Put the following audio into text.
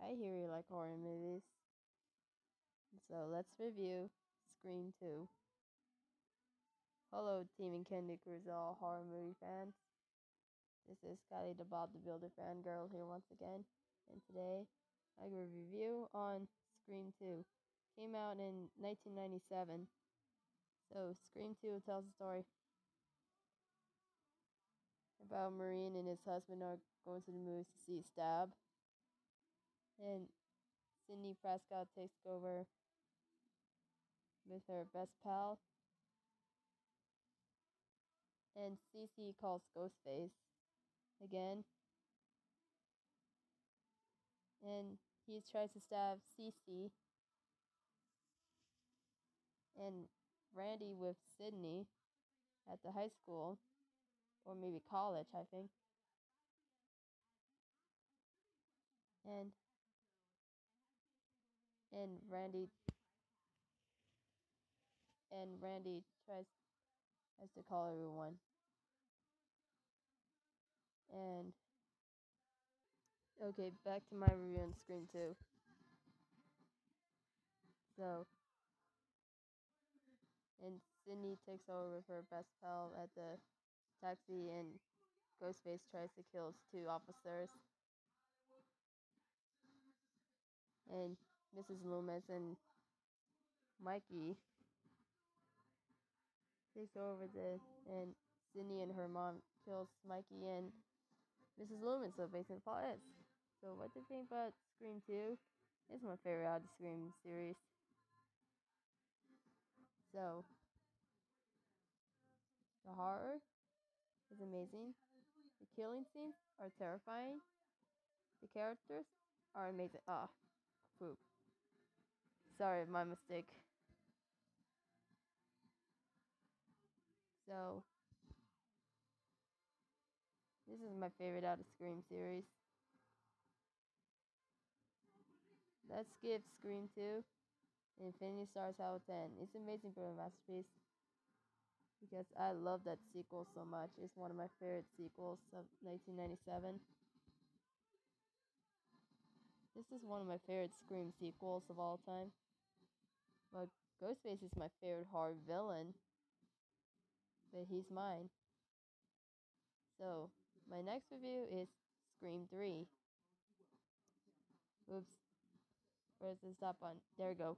I hear you like horror movies. So let's review Scream 2. Hello, Team and Candy Cruise, all horror movie fans. This is Kylie the Bob the Builder fangirl here once again, and today I give a review on Scream 2. Came out in 1997. So, Scream 2 tells the story about Maureen and his husband are going to the movies to see Stab. And Sidney Prescott takes over with her best pal. And Cici calls Ghostface again. And he tries to stab Cici. And Randy with Sidney at the high school, or maybe college, I think. And and Randy and Randy tries has to call everyone. And okay, back to my review on screen 2. So and Sidney takes over with her best pal at the taxi and Ghostface tries to kill two officers. And Mrs. Loomis and Mikey takes over the and Sidney and her mom kills Mikey and Mrs. Loomis. So basically, the plot is. So what do you think about Scream 2? It's my favorite out of Scream series. So the horror is amazing. The killing scenes are terrifying. The characters are amazing. Ah, poop. Sorry, my mistake. So, this is my favorite out of Scream series. Let's give Scream 2 Infinity Stars out of 10. It's amazing for a masterpiece because I love that sequel so much. It's one of my favorite sequels of 1997. This is one of my favorite Scream sequels of all time. But Ghostface is my favorite horror villain. But he's mine. So, my next review is Scream 3. Oops. Where's the stop button? There we go.